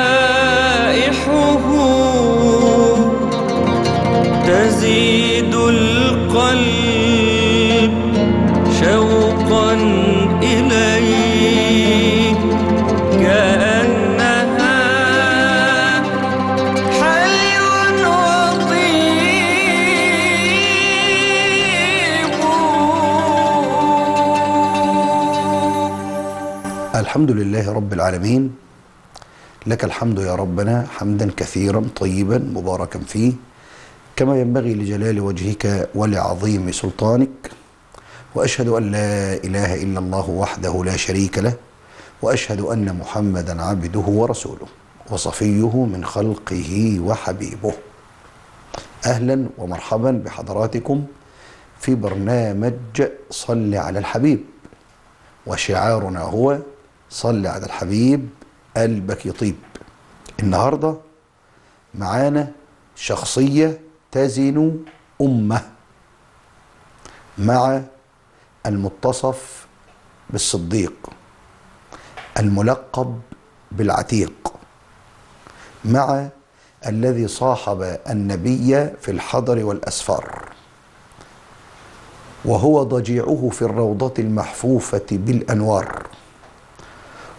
مدائحه تزيد القلب شوقا إليه كأنها حي وطيب الحمد لله رب العالمين لك الحمد يا ربنا حمدا كثيرا طيبا مباركا فيه كما ينبغي لجلال وجهك ولعظيم سلطانك وأشهد أن لا إله إلا الله وحده لا شريك له وأشهد أن محمدا عبده ورسوله وصفيه من خلقه وحبيبه. أهلا ومرحبا بحضراتكم في برنامج صل على الحبيب وشعارنا هو صل على الحبيب قلبك يطيب. النهارده معانا شخصية تزن أمة مع المتصف بالصديق الملقب بالعتيق مع الذي صاحب النبي في الحضر والأسفار. وهو ضجيعه في الروضة المحفوفة بالأنوار.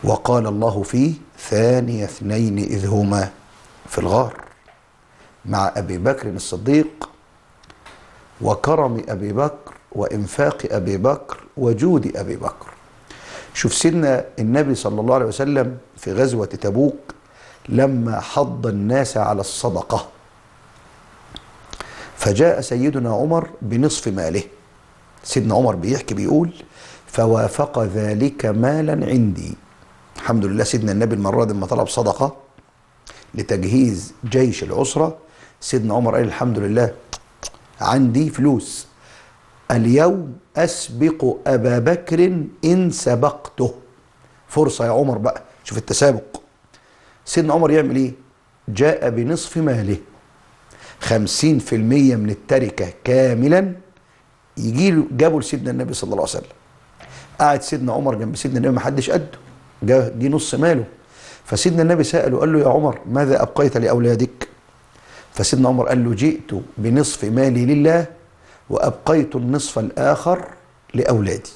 وقال الله فيه ثاني اثنين إذ هما في الغار مع أبي بكر الصديق وكرم أبي بكر وإنفاق أبي بكر وجود أبي بكر. شوف سيدنا النبي صلى الله عليه وسلم في غزوة تبوك لما حض الناس على الصدقة. فجاء سيدنا عمر بنصف ماله. سيدنا عمر بيحكي بيقول فوافق ذلك مالا عندي. الحمد لله سيدنا النبي المرة دي لما طلب صدقة لتجهيز جيش العسرة سيدنا عمر قال الحمد لله عندي فلوس. اليوم أسبق أبا بكر إن سبقته. فرصة يا عمر بقى شوف التسابق. سيدنا عمر يعمل إيه؟ جاء بنصف ماله. خمسين في المية من التركة كاملا. يجي جابوا لسيدنا النبي صلى الله عليه وسلم. قعد سيدنا عمر جنب سيدنا النبي ما حدش قده. جا دي نص ماله. فسيدنا النبي سأله قال له يا عمر ماذا أبقيت لأولادك؟ فسيدنا عمر قال له جئت بنصف مالي لله وأبقيت النصف الآخر لأولادي.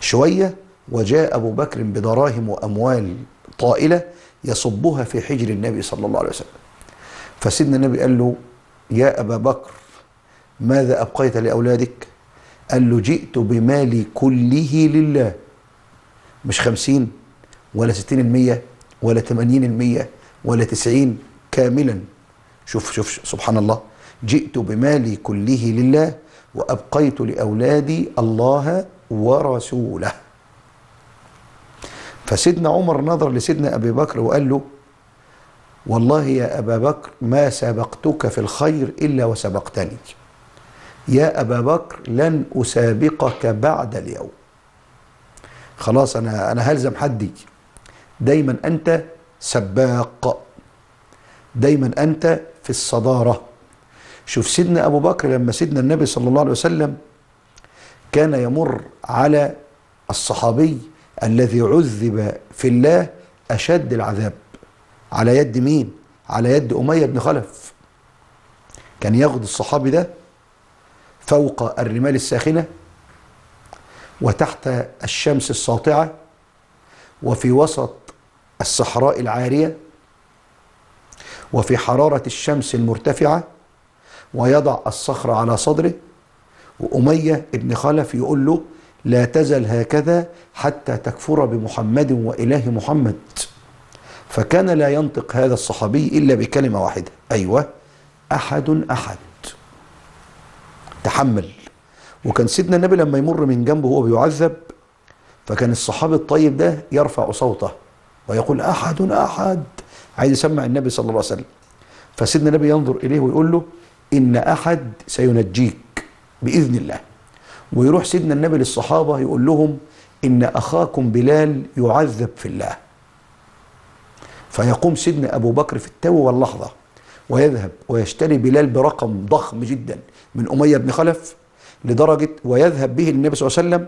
شوية وجاء أبو بكر بدراهم وأموال طائلة يصبها في حجر النبي صلى الله عليه وسلم. فسيدنا النبي قال له يا أبا بكر ماذا أبقيت لأولادك؟ قال له جئت بمالي كله لله. مش خمسين ولا ستين المية ولا تمانين المية ولا تسعين كاملا. شوف شوف سبحان الله. جئت بمالي كله لله وأبقيت لأولادي الله ورسوله. فسيدنا عمر نظر لسيدنا أبي بكر وقال له والله يا أبا بكر ما سبقتك في الخير إلا وسبقتني. يا أبا بكر لن أسابقك بعد اليوم. خلاص أنا أنا هلزم حدي دايما أنت سباق. دايما أنت في الصدارة. شوف سيدنا أبو بكر لما سيدنا النبي صلى الله عليه وسلم كان يمر على الصحابي الذي عذب في الله أشد العذاب. على يد مين؟ على يد أمية بن خلف. كان ياخد الصحابي ده فوق الرمال الساخنة. وتحت الشمس الساطعة وفي وسط الصحراء العارية وفي حرارة الشمس المرتفعة ويضع الصخرة على صدره. وأمية ابن خلف يقول له لا تزل هكذا حتى تكفر بمحمد وإله محمد. فكان لا ينطق هذا الصحابي إلا بكلمة واحدة. أيوة أحد أحد. تحمل. وكان سيدنا النبي لما يمر من جنبه وهو بيعذب فكان الصحابي الطيب ده يرفع صوته ويقول أحد أحد عايز يسمع النبي صلى الله عليه وسلم. فسيدنا النبي ينظر إليه ويقول له إن أحد سينجيك بإذن الله. ويروح سيدنا النبي للصحابة يقول لهم إن أخاكم بلال يعذب في الله. فيقوم سيدنا أبو بكر في التو واللحظة ويذهب ويشتري بلال برقم ضخم جدا من أمية بن خلف لدرجة ويذهب به النبي صلى الله عليه وسلم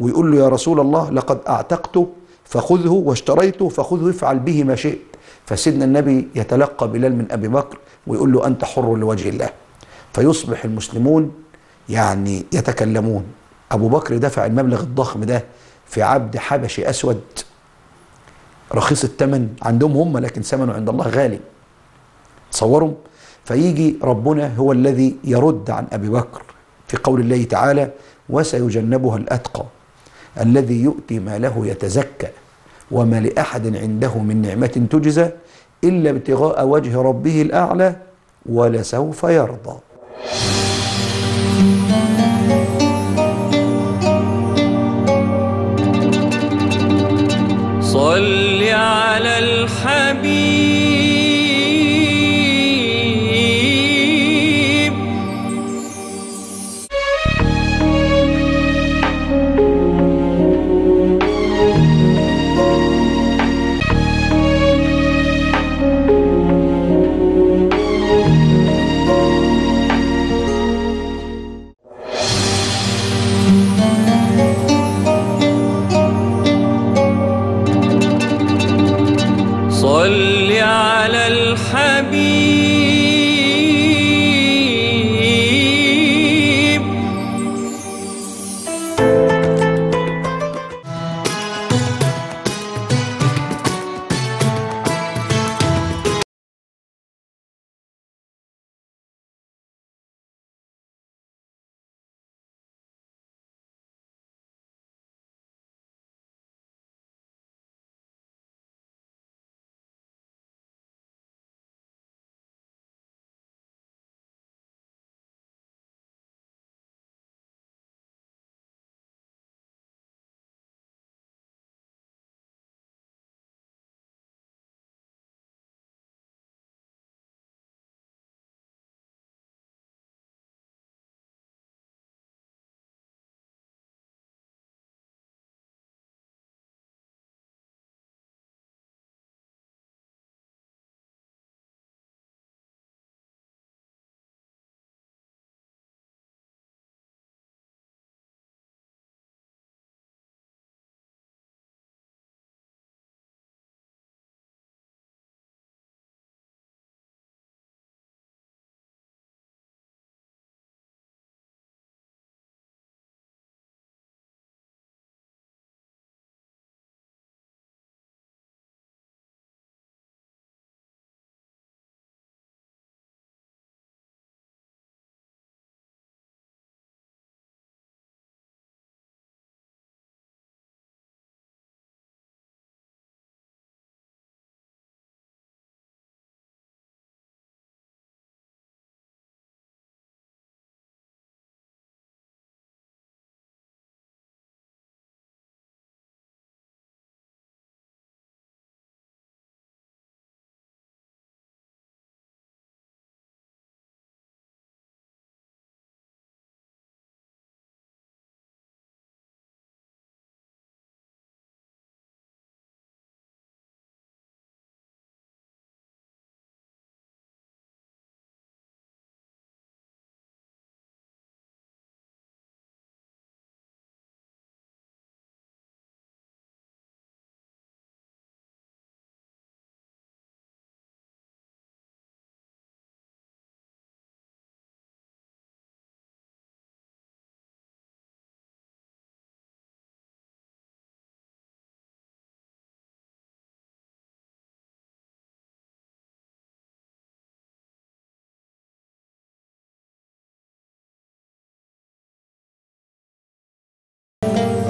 ويقول له يا رسول الله لقد أعتقته فخذه واشتريته فخذه افعل به ما شئت. فسيدنا النبي يتلقى بلال من أبي بكر ويقول له أنت حر لوجه الله. فيصبح المسلمون يعني يتكلمون. أبو بكر دفع المبلغ الضخم ده في عبد حبشي أسود. رخيص الثمن عندهم هم لكن ثمنه عند الله غالي. تصوروا فيجي ربنا هو الذي يرد عن أبي بكر. في قول الله تعالى وسيجنبها الأتقى الذي يؤتي ماله يتزكى وما لأحد عنده من نعمة تجزى إلا ابتغاء وجه ربه الأعلى ولسوف يرضى. صل على الحبيب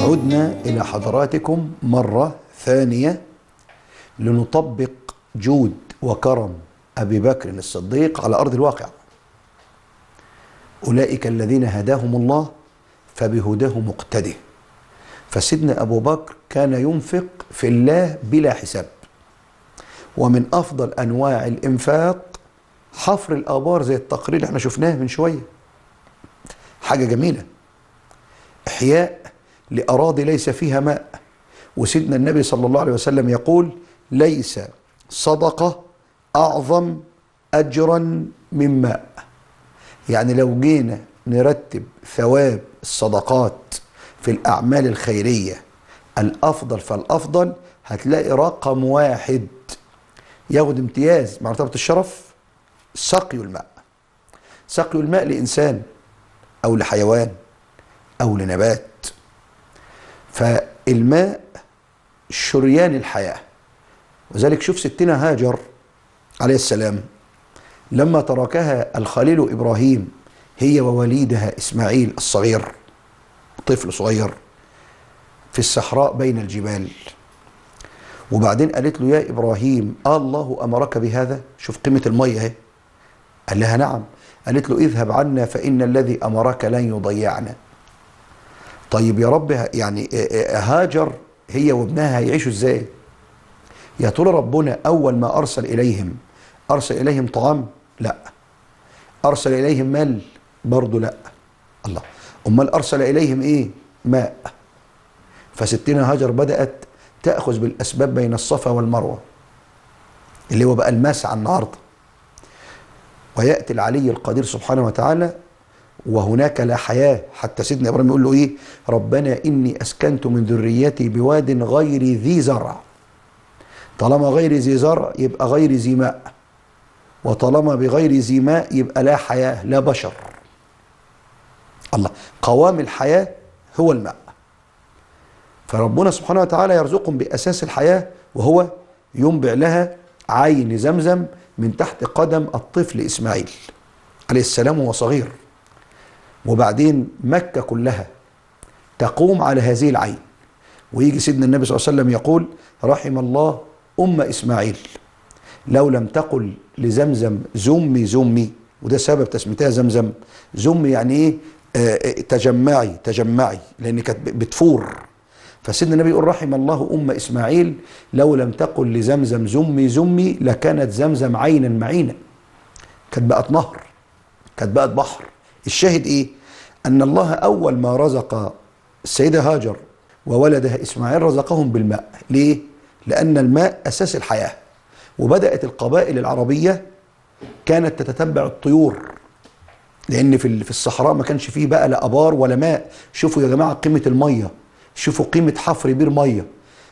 عدنا إلى حضراتكم مرة ثانية لنطبق جود وكرم أبي بكر الصديق على أرض الواقع. أولئك الذين هداهم الله فبهداه مقتده. فسيدنا أبو بكر كان ينفق في الله بلا حساب. ومن أفضل أنواع الإنفاق حفر الآبار زي التقرير اللي إحنا شفناه من شوية. حاجة جميلة. إحياء لأراضي ليس فيها ماء. وسيدنا النبي صلى الله عليه وسلم يقول ليس صدقة أعظم أجرا من ماء. يعني لو جينا نرتب ثواب الصدقات في الأعمال الخيرية الأفضل فالأفضل هتلاقي رقم واحد. ياخد امتياز مرتبة الشرف سقي الماء. سقي الماء لإنسان أو لحيوان أو لنبات. فالماء شريان الحياة. وذلك شوف ستنا هاجر عليه السلام لما تركها الخليل إبراهيم هي ووليدها إسماعيل الصغير طفل صغير في الصحراء بين الجبال. وبعدين قالت له يا إبراهيم الله أمرك بهذا؟ شوف قيمة المية اهي. قال لها نعم. قالت له اذهب عنا فإن الذي أمرك لن يضيعنا. طيب يا رب يعني هاجر هي وابنها هيعيشوا إزاي؟ يا ترى ربنا أول ما أرسل إليهم أرسل إليهم طعام؟ لا. أرسل إليهم مال؟ برضه لا. الله. أمال أرسل إليهم إيه؟ ماء. فستنا هاجر بدأت تأخذ بالأسباب بين الصفا والمروة اللي هو بقى المسعى النهارده. ويأتي العلي القدير سبحانه وتعالى وهناك لا حياة. حتى سيدنا إبراهيم يقول له إيه؟ ربنا إني أسكنت من ذريتي بواد غير ذي زرع. طالما غير ذي زرع يبقى غير ذي ماء. وطالما بغير ذي ماء يبقى لا حياة لا بشر. الله قوام الحياة هو الماء. فربنا سبحانه وتعالى يرزقهم بأساس الحياة وهو ينبع لها عين زمزم من تحت قدم الطفل إسماعيل عليه السلام وهو صغير. وبعدين مكة كلها تقوم على هذه العين. ويجي سيدنا النبي صلى الله عليه وسلم يقول رحم الله أم إسماعيل. لو لم تقل لزمزم زمي زمي وده سبب تسميتها زمزم. زمي يعني إيه؟ آه تجمعي تجمعي لأن كانت بتفور. فسيدنا النبي يقول رحم الله أم إسماعيل لو لم تقل لزمزم زمي زمي لكانت زمزم عينا معينا. كانت بقت نهر كانت بقت بحر. الشاهد إيه؟ أن الله أول ما رزق السيدة هاجر وولدها إسماعيل رزقهم بالماء. ليه؟ لأن الماء أساس الحياة. وبدأت القبائل العربية كانت تتتبع الطيور. لأن في في الصحراء ما كانش فيه بقى لا أبار ولا ماء. شوفوا يا جماعة قيمة المية. شوفوا قيمة حفر بير مية.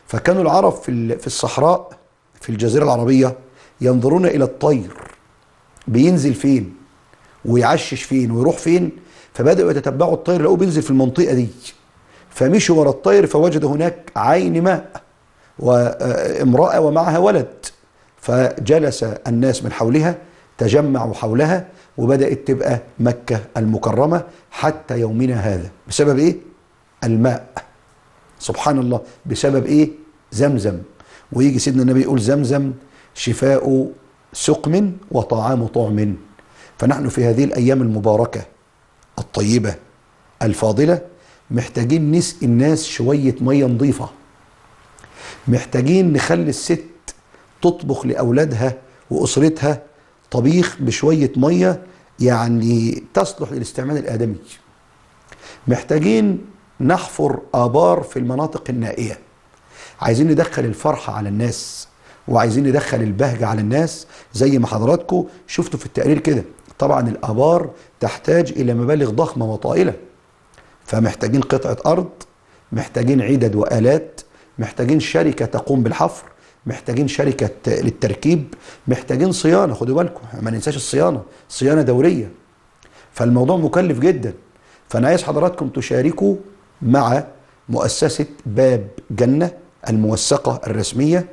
فكانوا العرب في في الصحراء في الجزيرة العربية ينظرون إلى الطير بينزل فين ويعشش فين ويروح فين؟ فبدأوا يتتبعوا الطير لقوه بينزل في المنطقة دي. فمشوا ورا الطير فوجدوا هناك عين ماء وامراه ومعها ولد. فجلس الناس من حولها تجمعوا حولها وبدأت تبقى مكة المكرمة حتى يومنا هذا. بسبب إيه؟ الماء. سبحان الله. بسبب إيه؟ زمزم. ويجي سيدنا النبي يقول زمزم شفاء سقم وطعام طعم. فنحن في هذه الأيام المباركة الطيبة الفاضلة محتاجين نسقي الناس شوية مية نظيفة. محتاجين نخلي الست تطبخ لأولادها وأسرتها طبيخ بشوية مية يعني تصلح للاستعمال الآدمي. محتاجين نحفر آبار في المناطق النائية. عايزين ندخل الفرحة على الناس وعايزين ندخل البهجة على الناس زي ما حضراتكم شفتوا في التقرير كده. طبعا الآبار تحتاج إلى مبالغ ضخمة وطائلة. فمحتاجين قطعة أرض محتاجين عدد وآلات محتاجين شركة تقوم بالحفر محتاجين شركة للتركيب محتاجين صيانة. خدوا بالكم ما ننساش الصيانة صيانة دورية. فالموضوع مكلف جدا. فأنا عايز حضراتكم تشاركوا مع مؤسسة باب جنة الموثقة الرسمية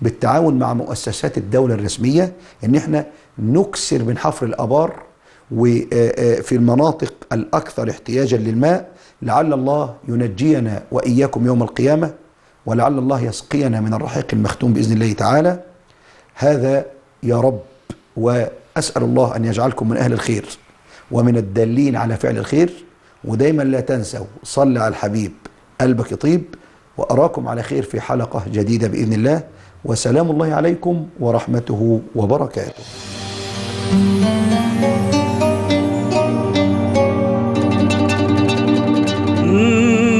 بالتعاون مع مؤسسات الدولة الرسمية إن إحنا نكسر من حفر الأبار وفي المناطق الأكثر احتياجا للماء لعل الله ينجينا وإياكم يوم القيامة ولعل الله يسقينا من الرحيق المختوم بإذن الله تعالى. هذا يا رب وأسأل الله أن يجعلكم من أهل الخير ومن الدالين على فعل الخير. ودايما لا تنسوا صل على الحبيب قلبك يطيب وأراكم على خير في حلقة جديدة بإذن الله. وسلام الله عليكم ورحمته وبركاته.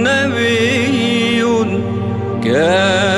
نبي كان